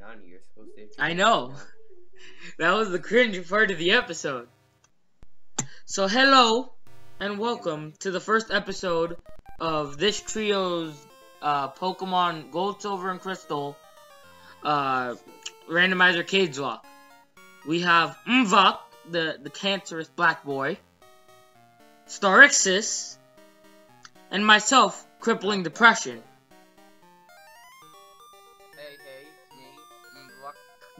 Nani, you're supposed to. I know. That was the cringe part of the episode. So hello and welcome to the first episode of this trio's uh, Pokemon Gold, Silver, and Crystal uh, randomizer Cagelocke. We have Mvaq, the, the cancerous black boy, Starixous, and myself, Crippling Depression.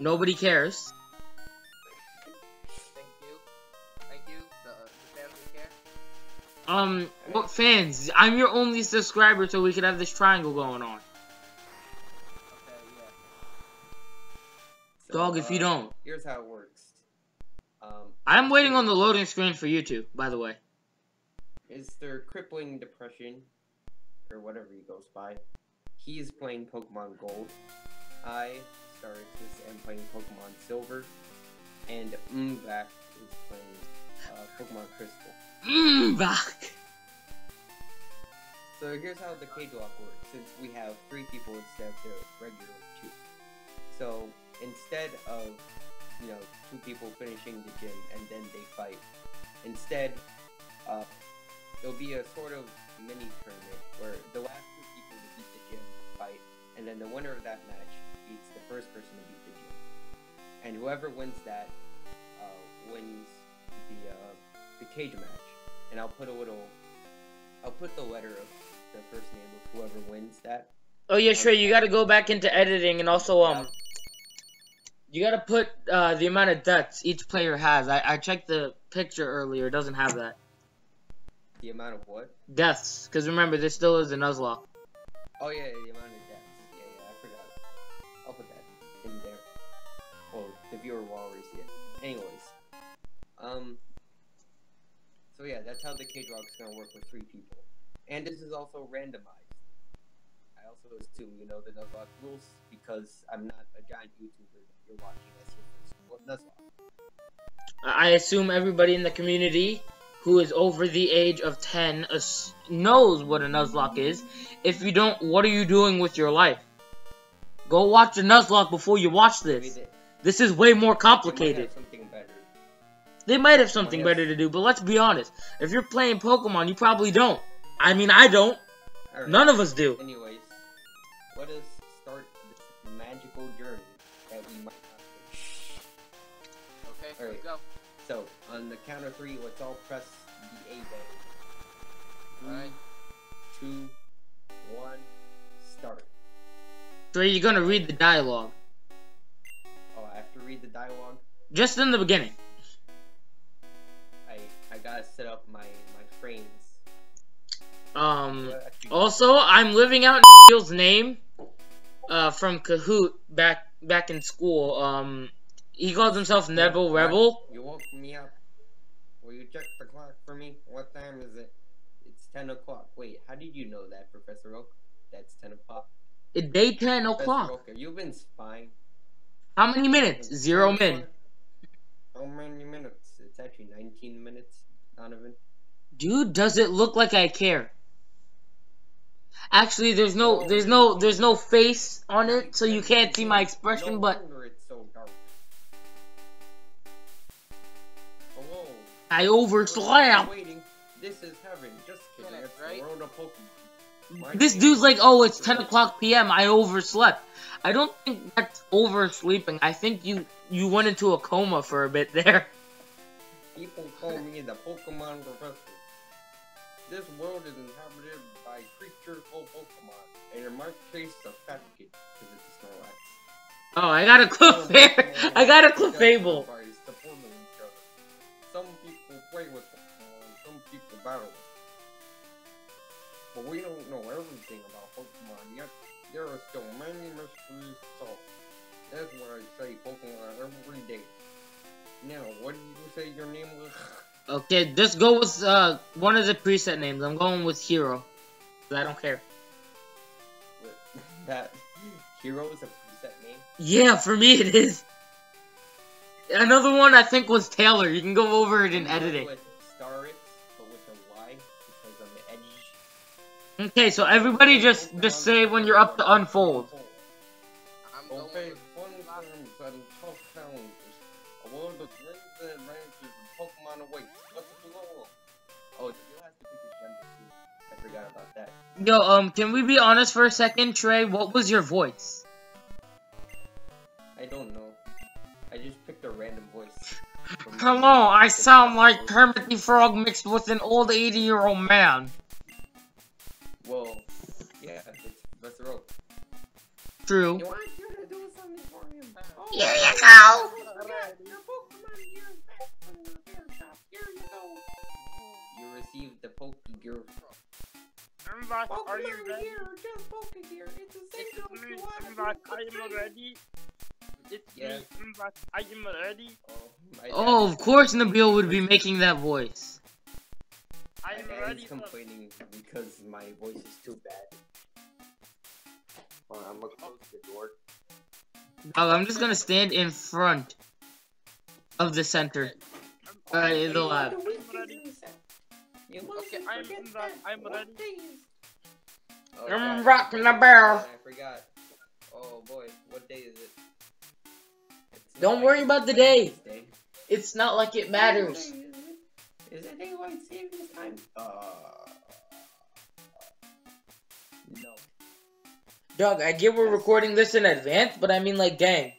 Nobody cares. Thank you. Thank you, the, the fans care. Um, what fans? I'm your only subscriber, so we could have this triangle going on. Okay, yeah. So, Dog, if you uh, don't. Here's how it works. Um, I'm waiting on the loading screen for you two, by the way. Mr. Crippling Depression, or whatever he goes by, he is playing Pokemon Gold. I, Starixous, am playing Pokemon Silver. And Mvaq is playing uh, Pokemon Crystal. Back. So here's how the Cagelocke works, since we have three people instead of the regular two. So instead of, you know, two people finishing the gym and then they fight, instead, uh, there'll be a sort of mini tournament where the last two people to beat the gym fight, and then the winner of that match beats the first person to beat the gym. And whoever wins that, uh, wins the, uh, the cage match. And I'll put a little, I'll put the letter of the first name of whoever wins that. Oh yeah, sure. You got to go back into editing and also um, you got to put uh the amount of deaths each player has. I I checked the picture earlier. It doesn't have that The amount of what? deaths. Cause remember, there still is a Nuzlocke. Oh yeah, the amount of the viewer will already see it. Anyways, um, so yeah, that's how the Cagelocke is gonna work with three people, and this is also randomized. I also assume you know the Nuzlocke rules because I'm not a giant YouTuber that you're watching as your first Nuzlocke. I assume everybody in the community who is over the age of 10 knows what a Nuzlocke is. If you don't, what are you doing with your life? Go watch a Nuzlocke before you watch this. They- This is way more they might complicated. have something better. They might have something better to do, but let's be honest. If you're playing Pokemon, you probably don't. I mean, I don't. Alright. None of us do. Anyways, let us start this magical journey that we might not finish. Okay, Alright. let's go. So, on the count of three, let's all press the A button. Three, Alright. two, one, start. So you're gonna read the dialogue. I have to read the dialogue. Just in the beginning. I I gotta set up my my frames. Um, also, I'm living out Neil's name, uh, from Kahoot back, back in school. Um, he calls himself Neville Rebel. You woke me up. Will you check the clock for me? What time is it? It's ten o'clock. Wait, how did you know that, Professor Oak? That's ten o'clock. It's day 10 Professor o'clock. Oak, have you been spying? How many minutes? Zero min. How many minutes? It's actually 19 minutes, Donovan. Dude, does it look like I care? Actually, there's no, there's no, there's no face on it, so you can't see my expression, but wonder it's so dark. Hello. I We're overslept. This is heaven. Just kidding. It's right? the world of Pokemon. My This dude's like, oh, it's 10 o'clock p.m. I overslept. I don't think that's oversleeping. I think you, you went into a coma for a bit there. People call me the Pokemon Professor. This world is inhabited by creatures called Pokemon, and in my case, a fat kid, because it's a Snorlax. Oh, I got a Clefable. I got a Clefable. Now, what did you say your name was? Okay, just go with uh one of the preset names. I'm going with Hero. 'Cause I don't care. that hero is a preset name. Yeah, for me it is. Another one I think was Taylor. You can go over it in I'm going editing. With Starix, but with a Y because on the edge. Okay, so everybody just just say when you're up to unfold. I'm going Okay, with Yo, um, can we be honest for a second, Trey? What was your voice? I don't know. I just picked a random voice. from- Hello, I sound like Kermit the Frog mixed with an old 80 year old man. Well, yeah, it's, that's the rope. True. You want you to do something for him? Oh, Here you go. Your Pokemon gear back from the repair shop. Here you go. You received the Poke Gear. I'm back. Are you ready? gear, just Poke Gear. It's a It's signal me. you want I'm to back. do I am ready. It's Yeah. me. I'm back. I am ready. Oh, Oh, of course Nabil would be making that voice. I am dad ready. is for- complaining because my voice is too bad. Hold on, I'm gonna close the door. Dog, I'm just gonna stand in front of the center. I'm- Uh, in the lab. Ready. You Okay, I'm in the- I'm ready. Oh, I'm God. rocking the barrel. I forgot. Oh boy, what day is it? It's Don't worry like about the it's day. It's not like it matters. Is it daylight savings time? Uh. No. Dog, I get we're recording this in advance, but I mean, like, dang.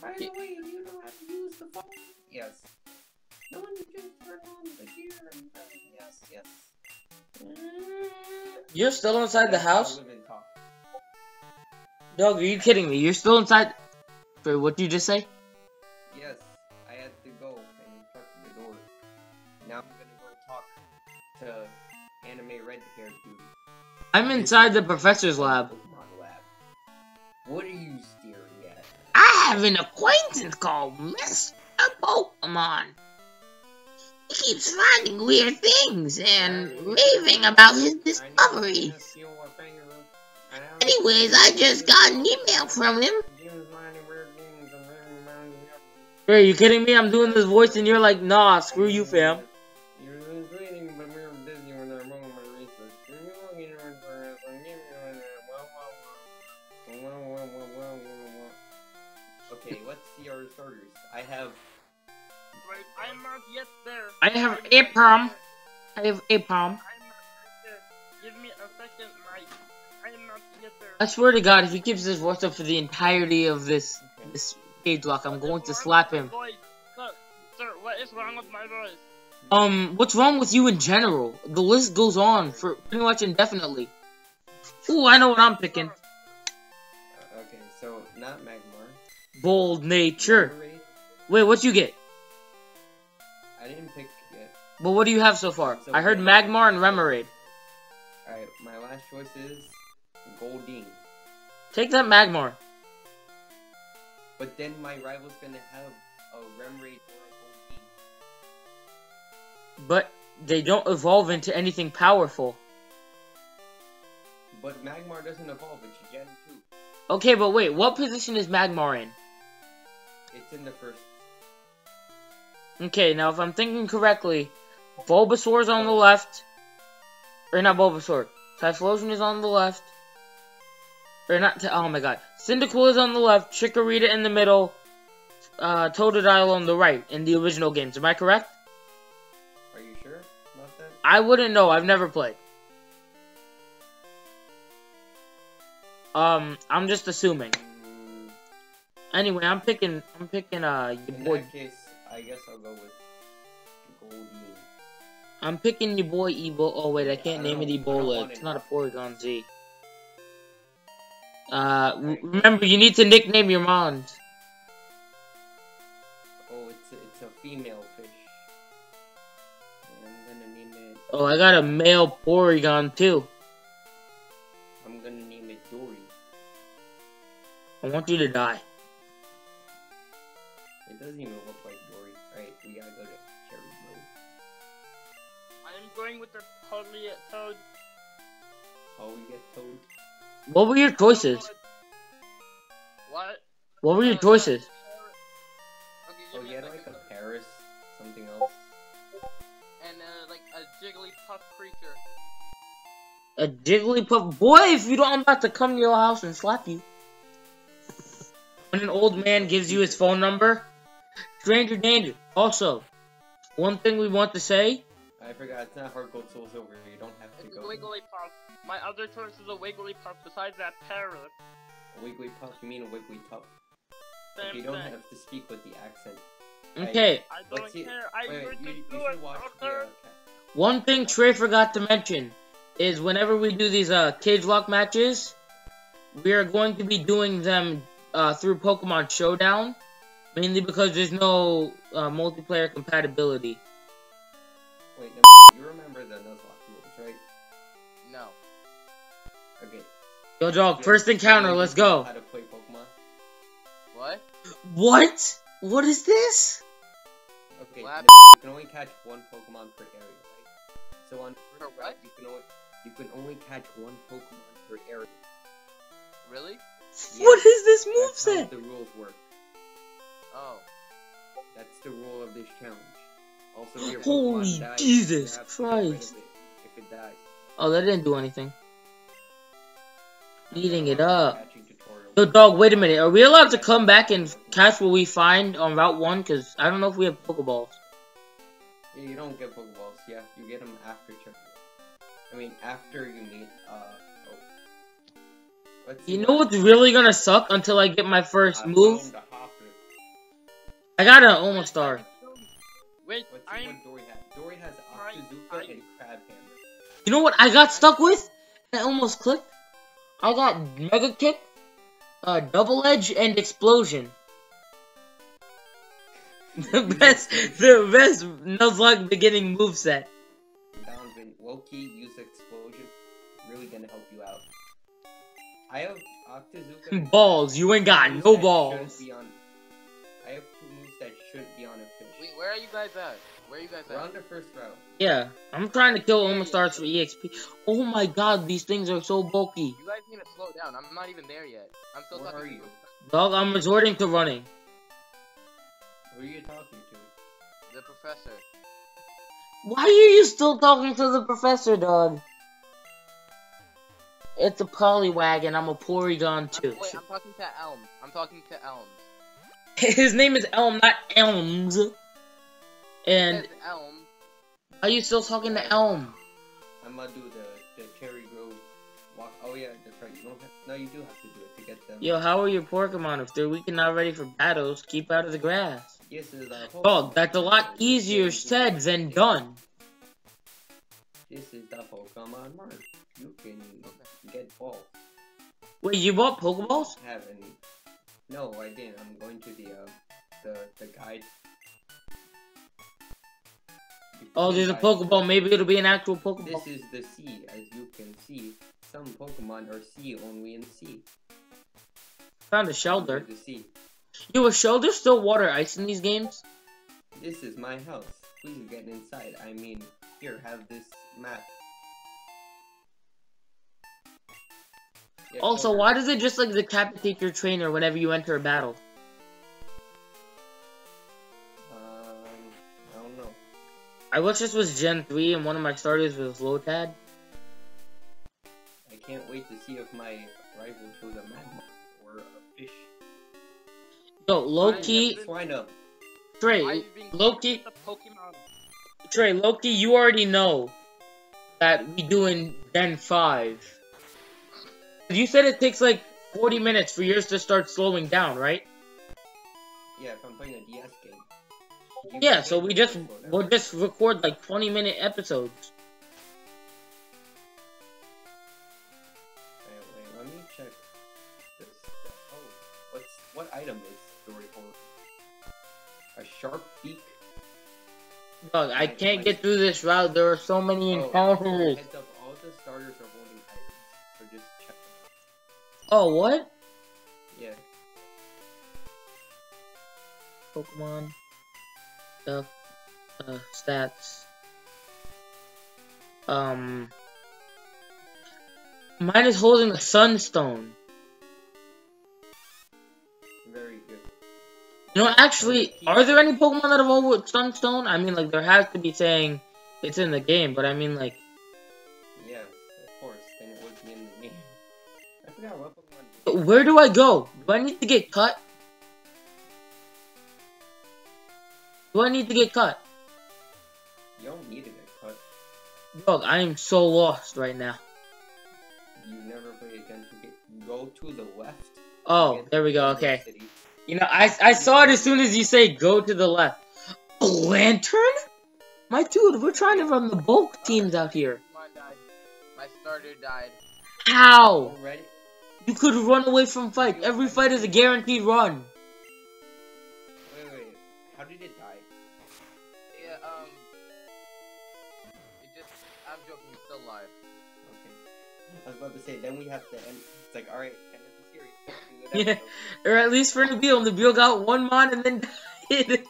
By the way, You're still inside the house? Dog, are you kidding me? You're still inside. Wait, what did you just say? Yes, I had to go and shut the door. Now I'm gonna go talk to Anime Red Hair Dude. I'm inside the professor's lab. What are you staring at? I have an acquaintance called Mr. Pokemon. He keeps finding weird things and raving about his discoveries. Anyways, I just got an email from him. Hey, are you kidding me? I'm doing this voice and you're like, nah, screw you, fam. I have a not prom. yet I have a palm. I'm not yet there. Give me a second, Mike. I am not yet. I swear to God, if he keeps this voice up for the entirety of this this page lock, I'm going to slap him. Sir, sir, what is wrong with my voice? Um, what's wrong with you in general? The list goes on for pretty much indefinitely. Ooh, I know what I'm picking. uh, okay, so not Magmar. Bold nature. Wait, what you get? But what do you have so far? I heard Magmar and Remoraid. Alright, my last choice is Goldeen. Take that Magmar. But then my rival's gonna have a Remoraid or a Goldeen. But they don't evolve into anything powerful. But Magmar doesn't evolve, it's Gen 2. Okay, but wait, what position is Magmar in? It's in the first. Okay, now if I'm thinking correctly, Bulbasaur's on the left. Or not Bulbasaur. Typhlosion is on the left. Or not, oh my god. Cyndaquil is on the left, Chikorita in the middle, uh, Totodile on the right in the original games. Am I correct? Are you sure about that? I wouldn't know, I've never played. Um, I'm just assuming. Mm, Anyway, I'm picking, I'm picking, uh, your in boy, case, I guess I'll go with Goldeen. I'm picking your boy Ebola. Oh wait, I can't I name it don't- I don't Ebola. want It's it. not a Porygon Z. Uh, remember, you need to nickname your mons. Oh, it's a, it's a female fish. I'm gonna name it. Oh, I got a male Porygon2. I'm gonna name it Dory. I want you to die. It doesn't even I'm with the totally toad. Oh, we get told. What were your choices? What? What were your Uh, choices? Okay, Oh, give you had like a Paris, something else. And uh, like a Jigglypuff creature. A Jigglypuff. Boy, if you don't, I'm about to come to your house and slap you. When an old man gives you his phone number, stranger danger. Also, one thing we want to say: I I forgot. It's not Heart Gold Soul Silver. You don't have to It's go. Wigglypuff. My other choice is a Wigglypuff besides that parrot. Wigglypuff. You mean a Wigglytuff? Same Okay, you don't have to speak with the accent. Okay, I don't Let's see- care. I Wait, wait, you, you should it, watch the. sucker. Uh, one thing Trey forgot to mention is whenever we do these uh Cagelocke matches, we are going to be doing them uh through Pokemon Showdown, mainly because there's no uh, multiplayer compatibility. Yo, dog, first encounter, let's go. How to play Pokemon? What? What? What is this? Okay. What? you can only catch one Pokemon per area, right? So on Per first what? you can only you can only catch one Pokemon per area. Really? Yeah, What is this moveset? That's how the rules work. Oh. That's the rule of this challenge. Also, if your Holy Pokemon dies, Jesus you have to get rid of Christ. it If it dies. Oh, that didn't do anything. Eating it up. catching Yo, dog, wait a minute. Are we allowed to come back and catch what we find on Route 1? Because I don't know if we have Pokeballs. Yeah, you don't get Pokeballs. Yeah, you get them after checking. I mean, after you meet. Uh. Oh. Let's You know what's really gonna suck until I get my first I move? found the Hopper. I got an Omastar. Wait, Let's I'm. what Dory has. Dory has Octazooka right. and Crabhammer. You know what I got stuck with? I almost clicked. I got Mega Kick, uh, Double Edge, and Explosion. The best, the best Nuzlocke beginning moveset. Donovan, Loki, use Explosion. Really gonna help you out. I have Octazooka. Balls, you ain't got no balls. on- I have two moves that shouldn't be on a fish. Wait, where are you guys at? Where you guys We're on the first route. Yeah, I'm trying to kill Omastars for EXP. Oh my god, these things are so bulky. You guys need to slow down. I'm not even there yet. I'm still Where talking are to you? Dog, I'm resorting to running. Who are you talking to? the professor. Why are you still talking to the professor, dog? It's a Poliwag and I'm a Porygon I'm, too. wait, I'm talking to Elm. I'm talking to Elm. His name is Elm, not Elms. It And says Elm. are you still talking to Elm? I'm gonna do the, the Cherry Grove walk. Oh yeah, that's right. You don't have. No, you do have to do it to get them. Yo, how are your Pokemon? If they're weak and not ready for battles, keep out of the grass. Yes, is our Pokemon. Dog, that's a lot easier said than done. This is the Pokemon Mart. You can get balls. Wait, you bought Pokeballs? Have any? No, I didn't. I'm going to the uh, the the guide. The Oh, there's a. Pokeball. Maybe it'll be an actual Pokeball. This is the sea, as you can see. Some Pokemon are sea only in sea. Found a Shellder. The sea. Yo, is Shellder still water ice in these games? This is my house. Please get inside. I mean, here, have this map. Also, over. why does it just like decapitate your trainer whenever you enter a battle? I wish this was Gen 3 and one of my starters was Lotad. I can't wait to see if my rival shows a magma or a fish. Yo, Loki, Swine up. Trey, Why are you being Loki, Pokemon? Trey, Loki, you already know that we doing Gen 5. You said it takes like 40 minutes for yours to start slowing down, right? Yeah, if I'm playing a DS game. Yeah, so we just we'll just record like 20 minute episodes. Wait, wait, let me check this. Oh, what's what item is story for? A sharp beak. Dog, I can't get through this route. There are so many Oh, encounters. all the starters are holding items, so just check them. Oh, what? Yeah, Pokemon stuff, uh, stats. Um, mine is holding a Sunstone. very good. You know, actually, are there any Pokemon that evolve with Sunstone? I mean, like, there has to be saying it's in the game, but I mean, like, Yeah, of course. Then it would be in the game. I forgot what Pokemon. where do I go? Do I need to get cut? Do I need to get cut? You don't need to get cut. Dog, I am so lost right now. You never play against Go to the left. Oh, there we go. Okay. City. You know, I I saw it as soon as you say go to the left. A lantern? My dude, we're trying to run the bulk teams out here. Mine died. My starter died. How? Already? You could run away from fight. Every fight is a guaranteed run. Wait. Did die? Yeah, um. It just. I'm joking, it's still alive. Okay. I was about to say, then we have to end. It's like, alright, end of the series. Yeah. Or at least for Nabil. Nabil got one mod and then died.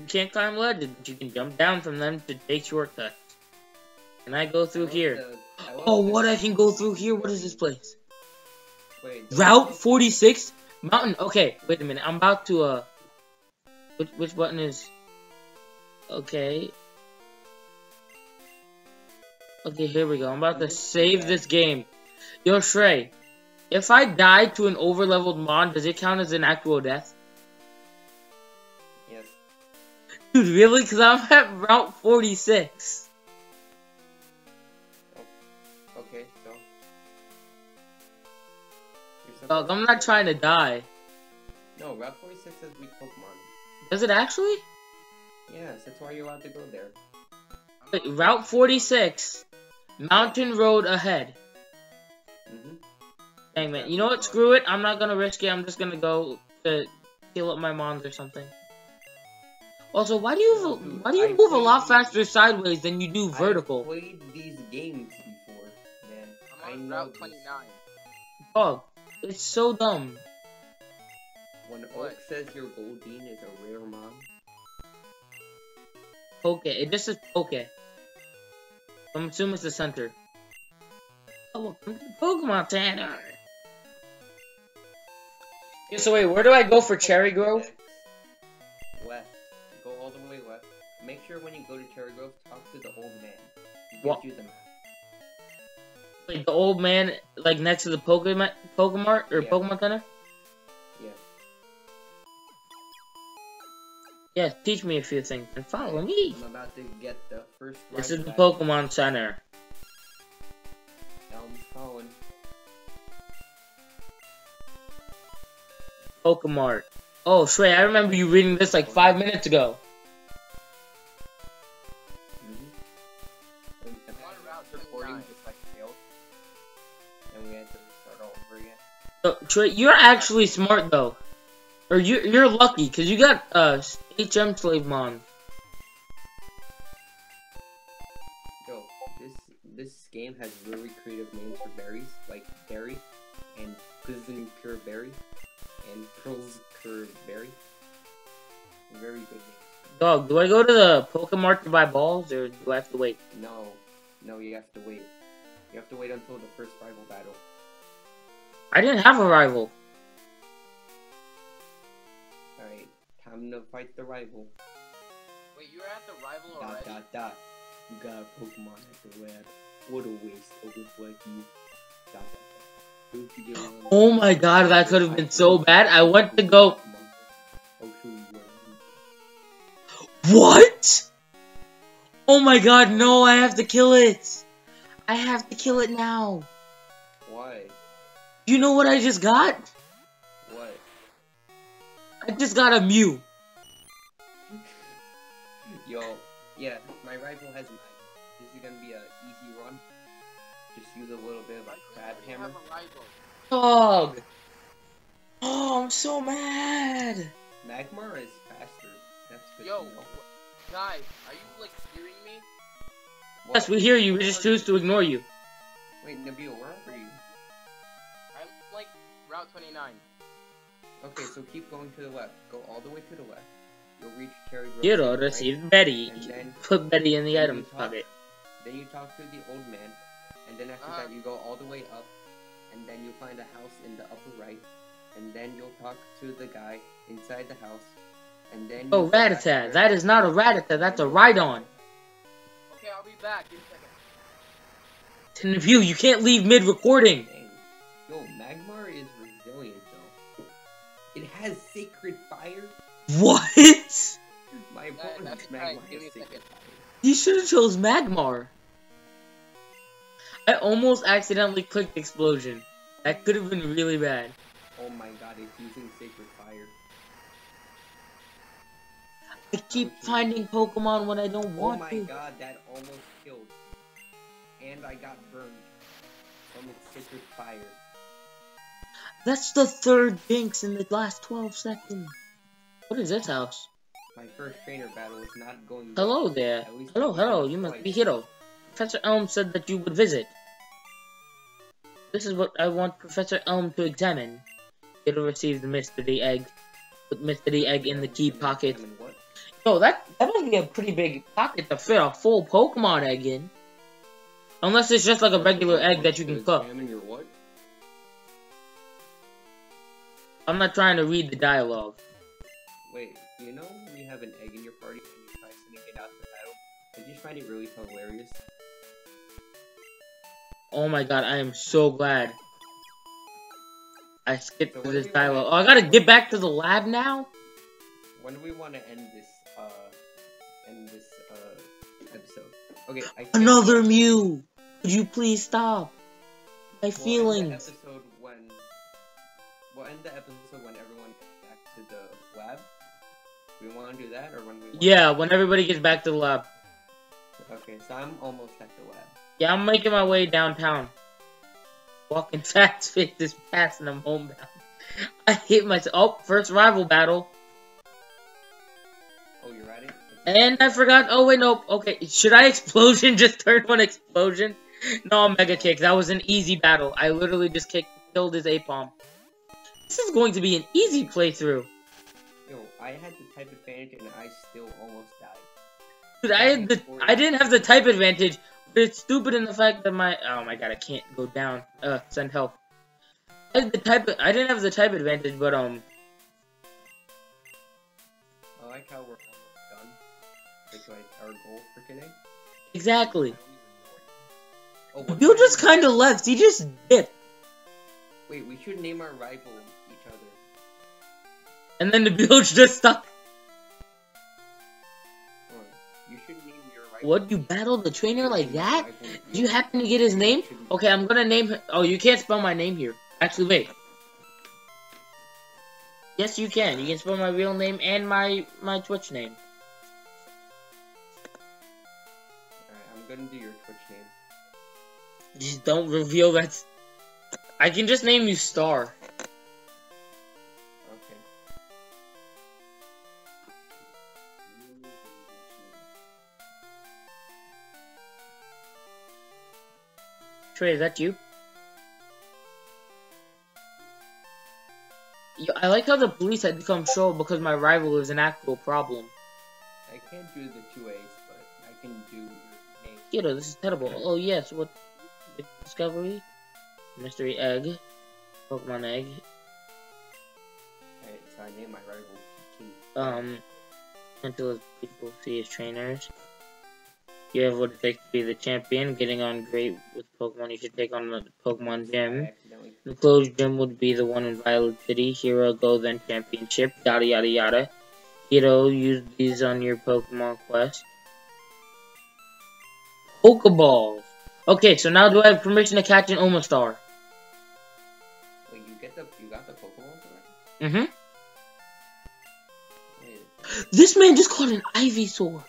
You can't climb ledges, but you can jump down from them to take shortcuts. Can I go through love here? the- I Oh, what? I can go through here? What is this place? Wait, Route 46? Mountain. Okay, wait a minute. I'm about to, uh. Which, which button is. Okay. Okay, here we go. I'm about to save this game. Yo, Shrey. If I die to an overleveled mod, does it count as an actual death? Yes. Dude, really? Because I'm at Route 46. Dog, I'm not trying to die. No, Route 46 has weak Pokemon. Does it actually? Yes, that's why you're allowed to go there. Wait, Route 46. Mountain road ahead. Mm-hmm. Dang man, you know what? Screw it. I'm not gonna risk it. I'm just gonna go to heal up my mons or something. Also, why do you why do you move a lot faster sideways than you do vertical? I've vertical? played these games before, man. I I'm on know Route this. 29. Dog, it's so dumb. When What? Oak says your Goldeen is a rare mom, Poke. It just says poke. I'm assuming it's the center. Oh, welcome to the Pokemon Center. Yeah, so wait, where do I go for Cherrygrove? West. Go all the way west. Make sure when you go to Cherrygrove, talk to the old man. He gives What? you the map. Like the old man, like next to the Pokemon Pokemon or Yeah. Pokemon Center? Yeah. Yes, teach me a few things and follow me. I'm about to get the first. This is the back. Pokemon Center. Elm Colin. Pokemart. Oh, Shrey, I remember you reading this like five minutes ago. So, Trey, you're actually smart though, or you you're lucky because you got uh HM Slave Mon. Yo, this this game has really creative names for berries, like berry, and prison pure berry, and pearls pure berry. Very good. Dog, do I go to the Pokemart to buy balls or do I have to wait? No, no, you have to wait. You have to wait until the first rival battle. I didn't have a rival. Alright, time to fight the rival. Wait, you were at the rival Dot already? dot dot. You got a Pokemon at the lab. What a waste to look like you. Dot dot dot. You Oh my god, that could have been so bad. I went to go. Oh, I'll show you what What? Oh my god, no, I have to kill it. I have to kill it now. Why? You know what I just got? What? I just got a Mew. Yo, yeah, my rifle has an item. This is gonna be an easy run. Just use a little bit of Why a crab hammer. have? Dog. Oh, I'm so mad. Magmar is faster. That's good Yo, to know. wh- guys, are you like hearing me? What? Yes, we hear you. We just choose to ignore you. Wait, Nabil, where Route 29. Okay, so keep going to the left. Go all the way to the left. You'll reach Cherrygrove. Hero City, right? received Betty. Then- Put Betty in the then you items pocket. Then you talk to the old man, and then after Uh-huh. that you go all the way up, and then you'll find a house in the upper right, and then you'll talk to the guy inside the house, and then. Oh, you go back Rattata. there. That is not a Rattata. That's a Rhydon. Okay, I'll be back. Give me a second. To view, you can't leave mid-recording. Yo, Magmar is resilient though. It has Sacred Fire. What? My uh, That- opponent's that's right, Magmar give me has Sacred. Fire. You should have chose Magmar. I almost accidentally clicked Explosion. That could have been really bad. Oh my god, it's using Sacred Fire. I keep finding Pokemon when I don't oh want to. Oh my to. god, that almost killed. And I got burned from its Sacred Fire. That's the third Jinx in the last 12 seconds. What is this house? My first trainer battle is not going Hello there. Hello, hello, you must be Hero. Professor Elm said that you would visit. This is what I want Professor Elm to examine. Hero received the mystery egg. Put mystery egg in the key pocket. Yo, that, that must be a pretty big pocket to fit a full Pokemon egg in. Unless it's just like a regular egg that you can cook. Examine your what? I'm not trying to read the dialogue. Wait, you know when you have an egg in your party and you try to sending it out to battle? I just find it really hilarious. Oh my god, I am so glad. I skipped So through what do this dialogue. Oh, I gotta get back to the lab now? When do we want to end this, uh, end this, uh, episode? Okay, I Another Mew! Could you please stop? My we'll the feelings. We'll end the episode when everyone gets back to the lab. We want to do that, or when we? Yeah, when everybody gets back to the lab. Okay, so I'm almost at the lab. Yeah, I'm making my way downtown. Walking fast, fit this past and I'm homebound. I hit myself. Oh, first rival battle. Oh, you're it. And I forgot. Oh, wait, nope. Okay, should I explosion? Just turn one explosion? No, Mega Kick. That was an easy battle. I literally just kicked, killed his A-Palm. This is going to be an easy playthrough. Yo, I had the type advantage and I still almost died. Dude, I had the I didn't have the type advantage, but it's stupid in the fact that my oh my god, I can't go down. Uh, send help. I had the type I didn't have the type advantage, but um, I like how we're almost done. It's like our goal for today. exactly. Oh, Bill just kind of left. He just dipped, Wait, we should name our rival. And then the Bilge just stuck. Or you should name your rival. What? You battled the trainer like that? Did you happen to get his name? Okay, I'm gonna name him. Oh, you can't spell my name here. Actually, wait. Yes, you can. You can spell my real name and my my Twitch name. Alright, I'm gonna do your Twitch name. Just don't reveal that. I can just name you Star. Trey, is that you? I like how the police had to come show because my rival is an actual problem. I can't do the two A's, but I can do your name. Kiddo, this is terrible. Oh yes, what? Discovery? Mystery egg. Pokemon egg. Alright, so I name my rival King. Um, until his people see his trainers. You have what it takes to be the champion. Getting on great with Pokemon, you should take on the Pokemon Gym. The closed gym would be the one in Violet City. Hero Go then Championship. Yada yada yada. Hero, use these on your Pokemon quest. Pokeballs. Okay, so now do I have permission to catch an Omastar? Wait, you get the you got the Pokeballs already? Mm-hmm. This man just caught an Ivysaur.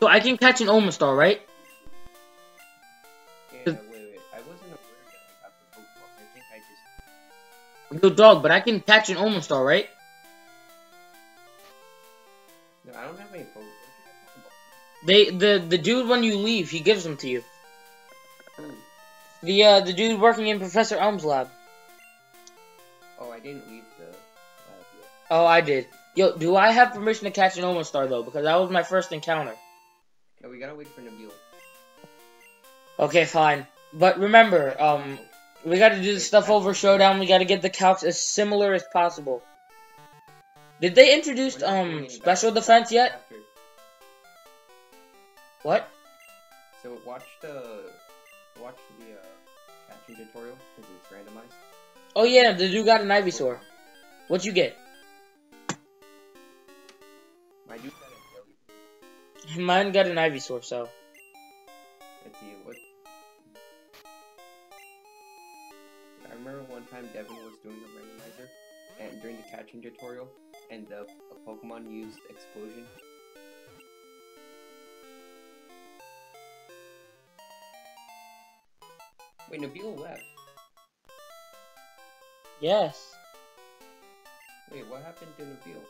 So I can catch an Omastar, right? yeah, wait, wait. I wasn't aware that I got the Pokeballs. I think I just Good dog, but I can catch an Omastar, right? no, I don't have any Pokeballs. They the the dude when you leave, he gives them to you. Ooh. The uh the dude working in Professor Elm's lab. Oh, I didn't leave the lab yet. Oh, I did. Yo, do I have permission to catch an Omastar though? Because that was my first encounter. Yeah, we gotta wait for Nabil. Okay, fine. But remember, um, we gotta do the stuff over showdown. We gotta get the calcs as similar as possible. Did they introduce We're not doing um special defense yet? after. What? So watch the watch the uh, catching tutorial because it's randomized. Oh yeah, the dude got an Ivysaur. What'd you get? My dude Mine got an Ivysaur, so. Let's see what. I remember one time Devin was doing a randomizer, and during the catching tutorial, and the a Pokemon used Explosion. Wait, Nabil left. Yes. Wait, what happened to Nabil?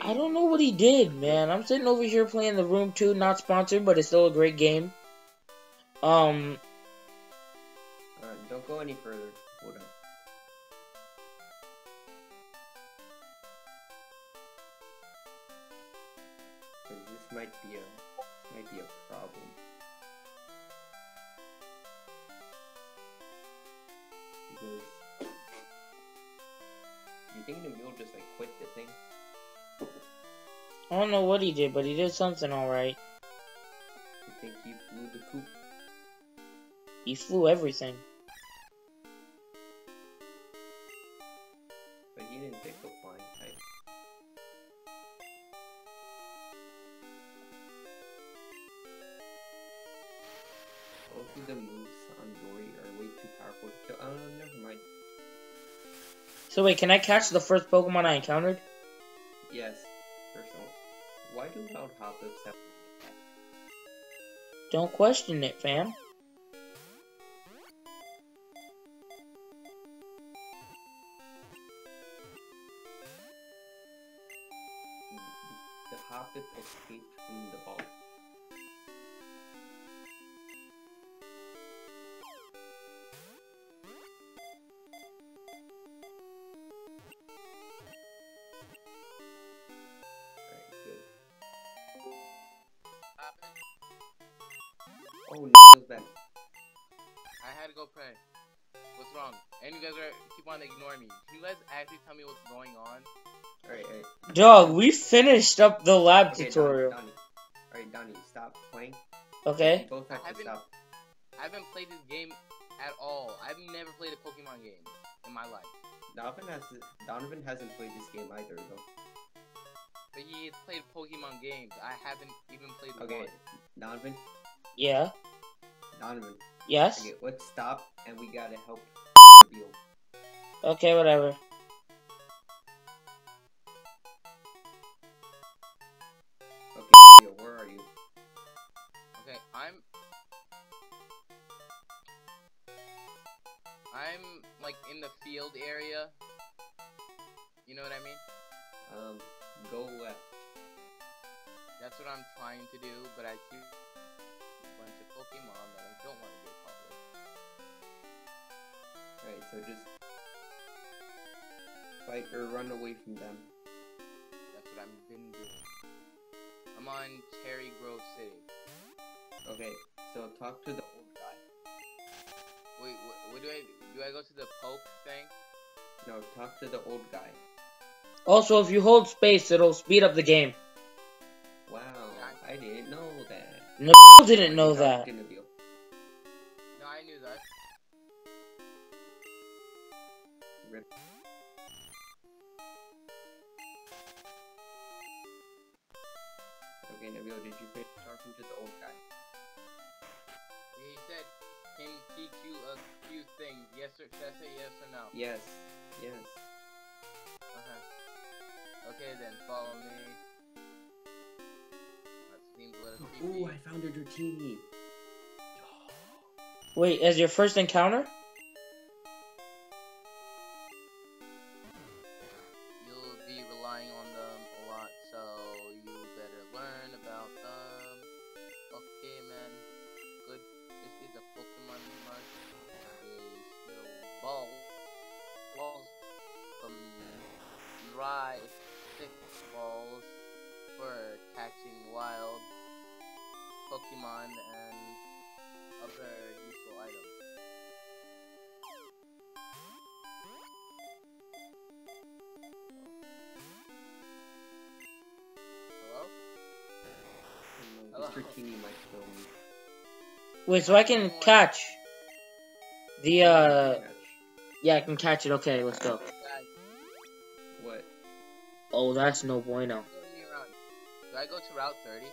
I don't know what he did, man. I'm sitting over here playing the Room 2, not sponsored, but it's still a great game. Um, don't go any further. Don't know what he did, but he did something alright. You think he flew the coop? He flew everything. But he didn't pick the flying type. Both of the moves on Dory are way too powerful to kill. Oh, never mind. So wait, can I catch the first Pokemon I encountered? Yes, one. Why do loud hop-ups have Don't question it, fam. Dog, we finished up the lab Okay, tutorial. Donnie, Donnie. Alright, Donnie, stop playing. Okay? You both have I to haven't- stop. I haven't played this game at all. I've never played a Pokemon game in my life. Donovan has Donovan hasn't played this game either though. But he has played Pokemon games. I haven't even played Okay, one. Donovan, Yeah? Donovan. Yes? Okay, let's stop and we gotta help. Okay, whatever. Like in the field area. You know what I mean? Um, go left. That's what I'm trying to do, but I keep a bunch of Pokemon that I don't want to get caught with. Alright, so just fight or run away from them. That's what I've been doing. I'm on Cherrygrove City. Okay, so talk to the old guy. Wait, what, what do I do? I go to the Poke thing? No, talk to the old guy. Also, if you hold space, it'll speed up the game. Wow, I didn't know that. No didn't know Talk that. Wait, as your first encounter? Wait, so I can catch the uh yeah, I can catch it. Okay, let's go. What? Oh, that's no bueno. turn me around. Do I go to Route 30?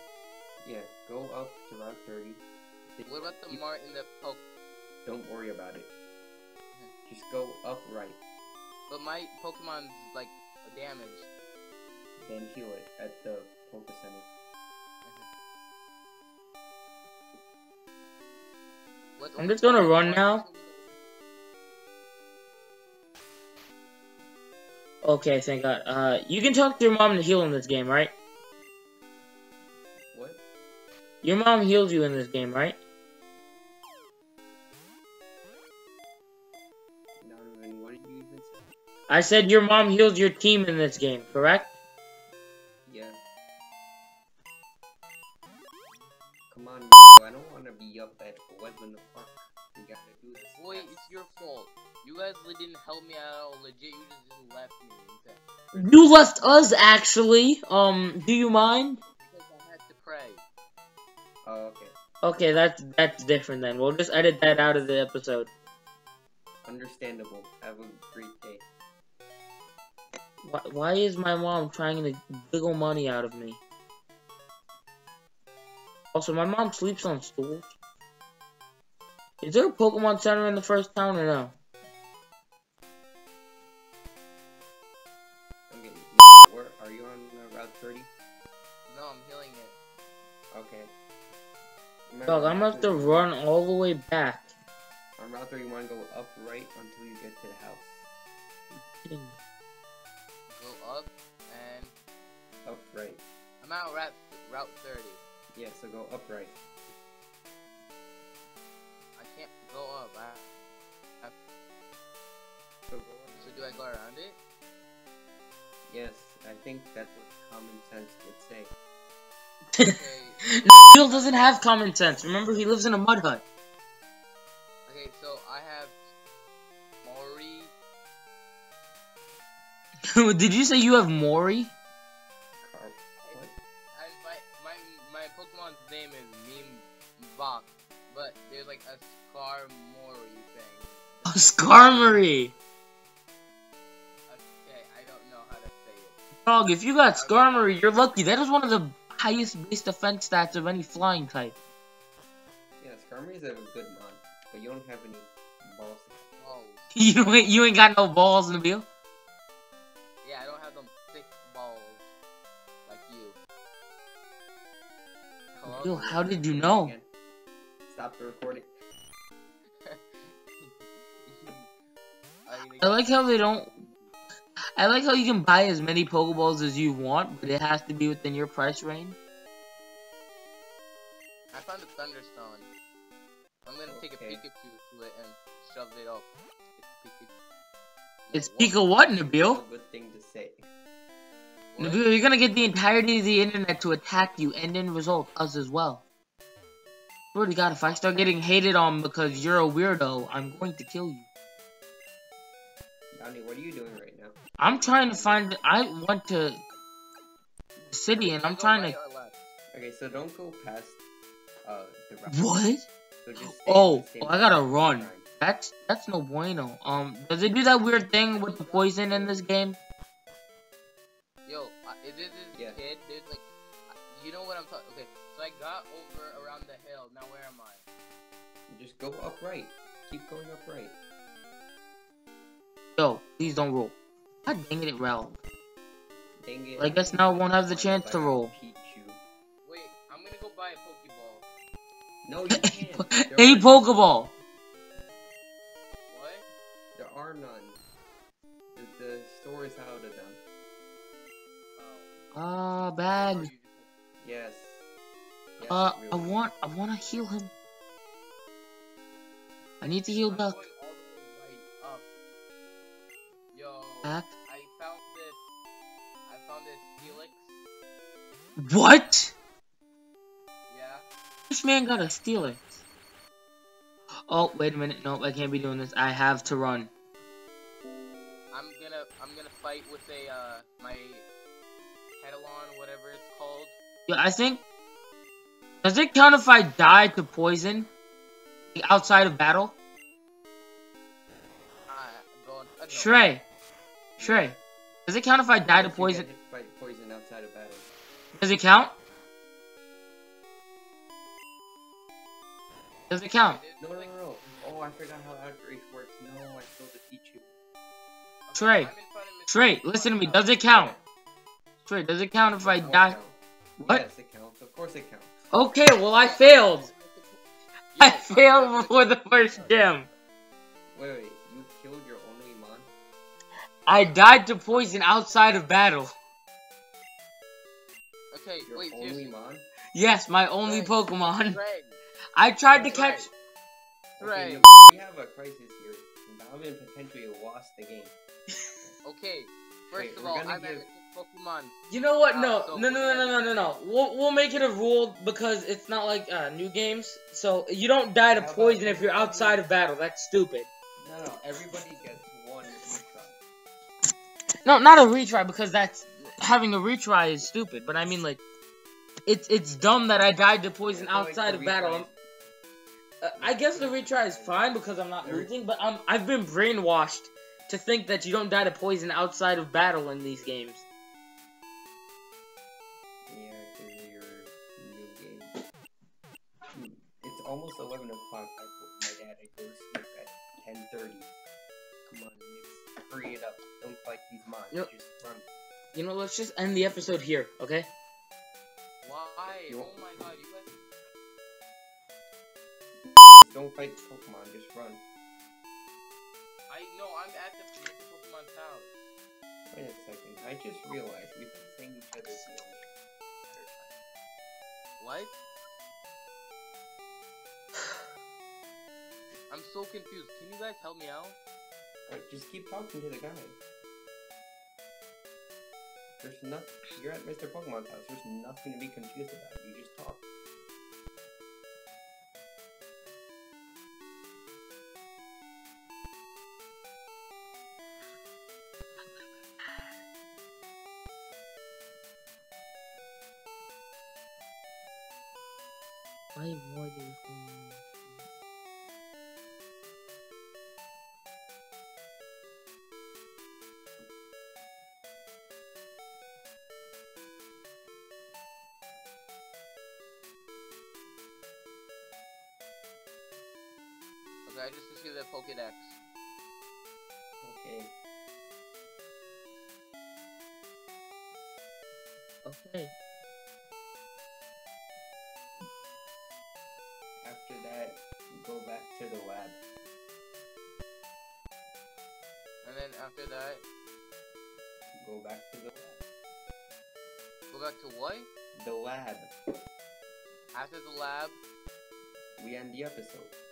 Yeah, go up to Route 30. What about the mart in the poke? Don't worry about it. Just go up right, But my Pokemon's like damaged. then heal it at the Poke Center. I'm just gonna run now. Okay, thank God. Uh, you can talk to your mom to heal in this game, right? What? Your mom healed you in this game, right? Not even. What did you even say? I said your mom healed your team in this game, correct? Yeah. Come on, I don't want to be up at 11 o'clock. We gotta do this. Wait, fast. it's your fault. You guys didn't help me at all. Legit, you just, just left me instead. You left us, actually. Um, do you mind? Because I had to pray. Oh, okay. Okay, that's that's different then. We'll just edit that out of the episode. Understandable. Have a great day. Why, why is my mom trying to wiggle money out of me? Also, my mom sleeps on stools. Is there a Pokemon Center in the first town or no? Okay. Where are you on uh, Route 30? No, I'm healing it. Okay. Remember, Dog, I'm gonna have to run all the way back. On Route 30, you want to go up right until you get to the house. Go up, and Up right. I'm at route, route 30. Yeah, so go up right. Go up. I, So so do I go around it? Yes, I think that's what common sense would say. Okay. Bill doesn't have common sense. Remember, he lives in a mud hut. Okay, so I have Mori. Did you say you have Mori? Car. My my my Pokemon's name is Meme Bach, but there's like a Scar Mori thing. A Skarmory. Okay, I don't know how to say it. Dog, if you got Skarmory, you're lucky. That is one of the highest base defense stats of any flying type. Yeah, Skarmory's have a good mod, but you don't have any balls. Oh, You ain't, you ain't got no balls, in the Nabil. yeah, I don't have them thick balls like you. Hello? Nabil, how did you know? Stop the recording. I like how they don't. I like how you can buy as many Pokeballs as you want, but it has to be within your price range. I found a Thunderstone. I'm gonna take a Okay. Pikachu to it and shove it up. It's Pikachu. Pika what, That's Nabil? a good thing to say. What? Nabil, you're gonna get the entirety of the internet to attack you, and in result, us as well. Swear to God, if I start getting hated on because you're a weirdo, I'm going to kill you. Donnie, what are you doing right now? I'm trying to find. I went to the city, and I'm we trying right to. or left? Okay, so don't go past uh the route. What? So just Oh, the oh, I gotta run. time. That's that's no bueno. Um, does it do that weird thing with the poison in this game? Yo, uh, is this this Yeah. kid? There's like, you know what I'm talking. Okay, so I got over around the hill. Now where am I? Just go upright. Keep going up right. Yo, please don't roll. God dang it, it rolled. Dang it. I guess now I won't have the chance to roll. Wait, I'm gonna go buy a Pokeball. No, you can't. A are- Pokeball. What? There are none. The, the store is out of them. Oh. Ah, Or bag. Yes. Yes, Uh, I want, I want to heal him. I need to heal Duck. I found this. I found this Helix. What? Yeah. This man got a Steelix. Oh, wait a minute. Nope, I can't be doing this. I have to run. I'm gonna I'm gonna fight with a uh my Headalon, whatever it's called. Yeah, I think Does it count if I die to poison? Like, outside of battle? Uh, go on. Uh, no. Shrey. Shrey. Does it count if I die to If you get poison? by poison outside of battle. Does it count? Does it count? No, no, no. Oh, I forgot how outrage works. No, I still defeat you. Trey. I'm in front of Mr. Trey, listen to me. Does it count? Trey, does it count if I die? What? Yes, it counts. Of course it counts. Okay, well I failed. I failed before the first gym. Wait, wait. I died to poison outside of battle. Okay, Your wait, only seriously. mon? Yes, my only Right. Pokemon. Trey, I tried to That's catch. right. Okay, no, we have a crisis here. Dalvin potentially lost the game. Okay, first Wait, of we're all, gonna I'm give- at Pokemon. You know what? Uh, No, so no, no, no, no, no, no, no. We'll we'll make it a rule because it's not like uh, new games. So you don't die to How poison if you're outside of battle. That's stupid. No, no. Everybody gets one retry. No, not a retry because that's having a retry is stupid. But I mean like, it's it's dumb that I died to poison I outside of battle. retry Uh, I guess the retry is fine because I'm not losing, but I'm I've been brainwashed to think that you don't die to poison outside of battle in these games. Yeah, your new game. It's almost 11 o'clock. I my dad to go to sleep at 10.30. up. Don't fight these. Just run. You know, let's just end the episode here, okay? Why? You- Oh my god, you guys. Don't fight Pokemon. Just run. I know, I'm at the Pokemon Tower. Wait a second. I just realized we've been saying each other's names. What? I'm so confused. Can you guys help me out? Alright, just keep talking to the guy. There's nothing. You're at Mr. Pokemon's house. There's nothing to be confused about. You just talk. I just see the Pokedex. Okay. Okay. After that, you go back to the lab. And then after that, Go back to the lab. go back to what? The lab. After the lab? We end the episode.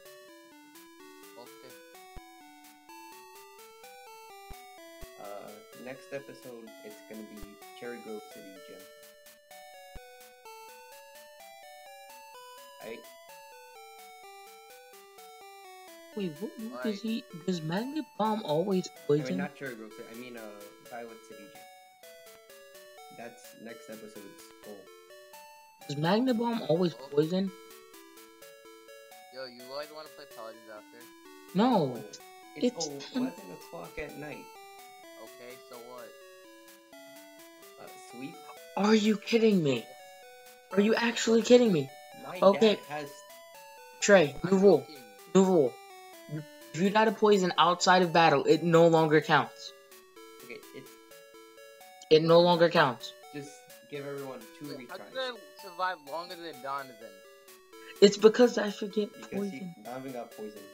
Next episode, it's gonna be Cherrygrove City Gym. Right? Wait, what move Why? does he? Does Magnet Bomb always I poison? mean, not Cherrygrove City. I mean, uh, Violet City Gym. That's next episode's goal. Does Magnet Bomb always poison? Yo, you guys want to play Paladins after? No. It's, It's oh, ten- 11 o'clock at night. Sleep? Are you kidding me? Are you actually kidding me? My Okay. has. Trey, new rule. New rule. If you die to poison outside of battle, it no longer counts. Okay, it's It no longer counts. just give everyone two Wait, How retries. did I survive longer than Donovan? It's because I forget Because he, poison. Donovan got poisoned.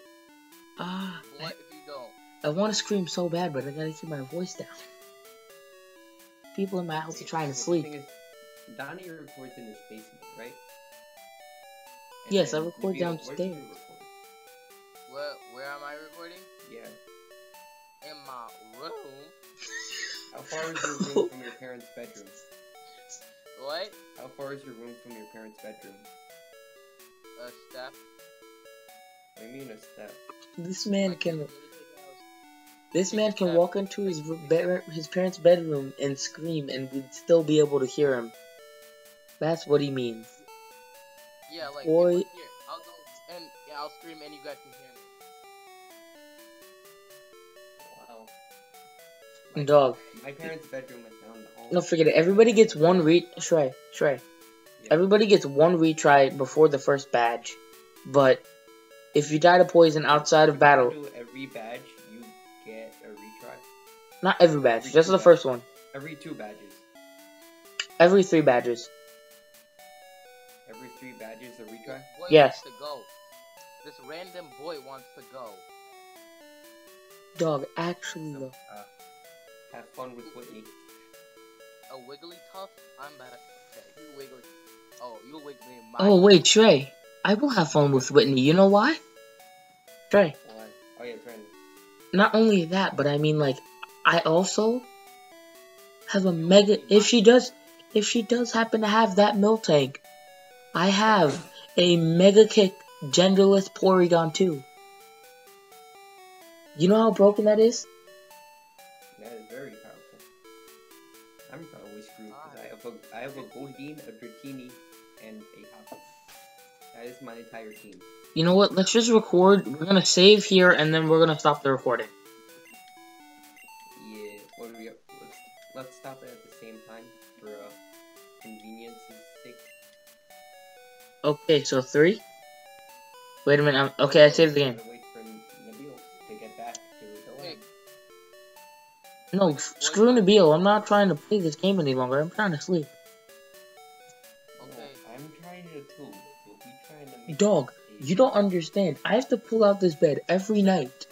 Ah, What if you don't? I want to scream so bad, but I gotta keep my voice down. People in my house are trying to sleep. is, Donnie records in his basement, right? Yes, I then record Nabila, where do downstairs. Where, where am I recording? Yeah. In my room? How far is your room from your parents' bedroom? What? How far is your room from your parents' bedroom? A step? What do you mean a step? This man Like, can. This man can walk into his his parents' bedroom and scream, and we'd still be able to hear him. That's what he means. Yeah, like Boy. Here, I'll go and yeah, I'll scream and you guys can hear me. Wow. My- Dog. My parents' bedroom is down the hall. No, forget it. Everybody gets one re. Shrey, Shrey. Yeah. Everybody gets one retry before the first badge, but if you die to poison outside of battle, Do every badge, you get a retry. not every badge, just the first one. Every two badges. Every three badges. Every three badges, a retry. Boy Yes. wants to go. This random boy wants to go. Dog, actually So, uh, have fun with Whitney. A wiggly tough? I'm better. Okay, you wiggly. Oh, you wiggly in my. Oh wait, Trey. I will have fun with Whitney. You know why? Trey. Why? Oh yeah, trying. Not only that, but I mean like, I also have a mega. If she does, if she does happen to have that Miltank, I have a mega kick genderless Porygon2. You know how broken that is? That is very powerful. I'm probably screwed because I have a I have a Goldeen, a Dratini, and a Hop. That is my entire team. You know what? Let's just record. We're gonna save here, and then we're gonna stop the recording. Yeah. What do we? Let's let's stop it at the same time for uh, convenience's sake. Okay, so three. Wait a minute. I'm, okay, I saved the game. Gotta Wait for Nabil to get back to the Hey. lab. No, f- screw Nabil. I'm not trying to play this game any longer. I'm trying to sleep. Okay. I'm trying to too. We'll be trying to make Dog, this a- You don't understand. I have to pull out this bed every night.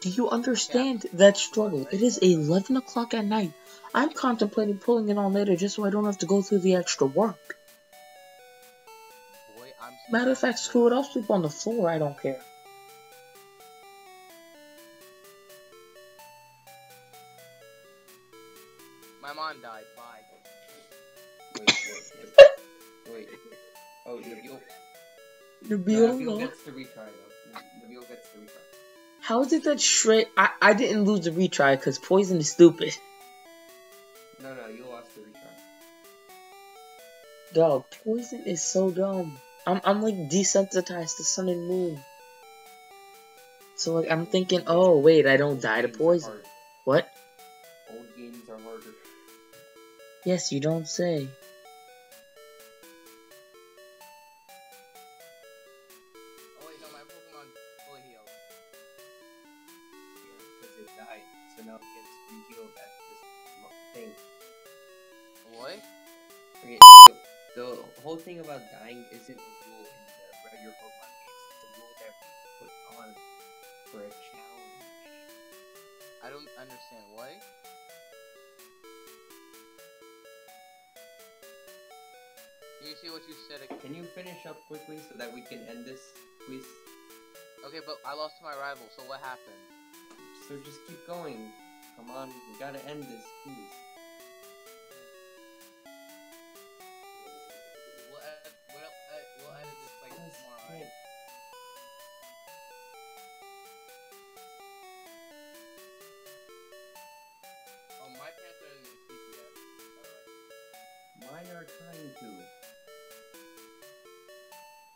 Do you understand that struggle? It is 11 o'clock at night. I'm contemplating pulling it on later just so I don't have to go through the extra work. Boy, I'm. Matter of fact, screw it. I'll sleep on the floor. I don't care. My mom died. Bye. Wait, wait, wait. Oh, Nabil. Nabil, Nabil no. gets the retry though. Nabil gets the retry. How is it that straight? I, I didn't lose the retry because poison is stupid. No, no, you lost the retry. Dog, poison is so dumb. I'm, I'm like desensitized to sun and moon. So like I'm thinking, oh wait, I don't die to poison. What? Old games are harder. Yes, you don't say. On, we gotta end this, please. We'll ed- we'll ed- we'll edit this like tomorrow, right. Oh, my are in the sleep yet. Alright. Mine are trying to.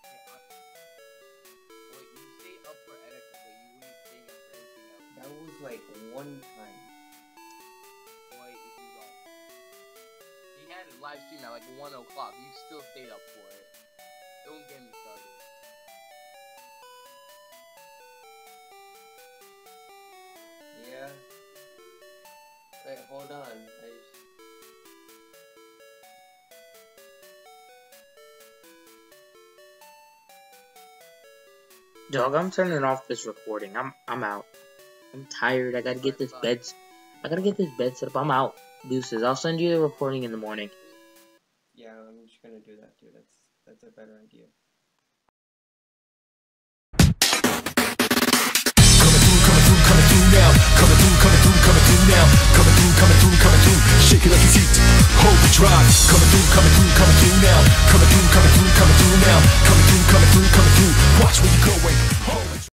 Okay, I- Wait, stream at like 1 o'clock. You still stayed up for it. Don't get me started. Yeah. Wait, hold on. I just... Dog, I'm turning off this recording. I'm I'm out. I'm tired. I gotta get this bed. I gotta get this bed set up. I'm out. Deuces. I'll send you the recording in the morning.